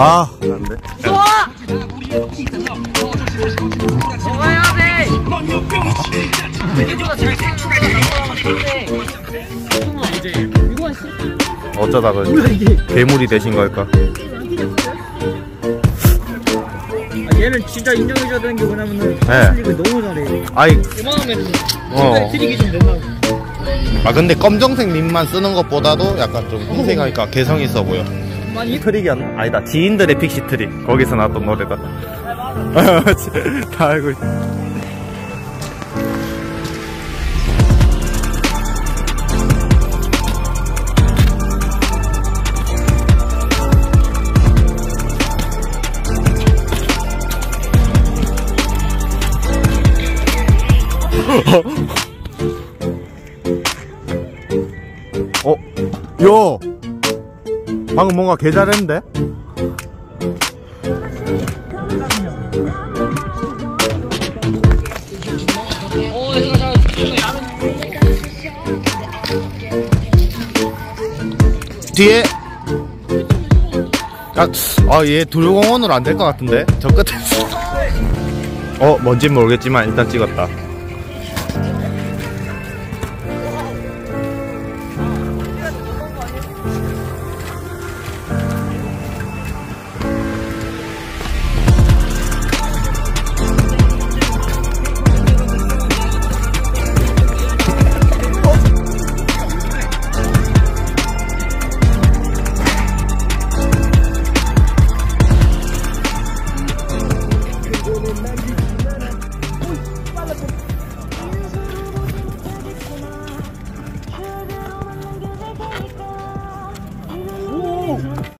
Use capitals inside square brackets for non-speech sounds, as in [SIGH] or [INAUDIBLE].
아, 안 돼. 좋아! 어쩌다가 그 괴물이 되신 걸까? 아, 얘는 진짜 인정해줘야 되는 게 뭐냐면은 네. 너무 잘해. 아이, 이만하면 어. 트릭이 좀 된다고. 아, 근데 검정색 립만 쓰는 것보다도 약간 좀 흰색하니까 개성 있어 보여. 많이 트릭이었나? 아니다. 지인들의 픽시 트릭. 거기서 나왔던 노래다. [LAUGHS] 다 알고 있어. 어? 요! 방금 뭔가 개 잘했는데? 뒤에 아, 아, 얘 돌공원으로 안 될 것 같은데? 저 끝에 어, 뭔진 모르겠지만 일단 찍었다 Maggie. Uy, pala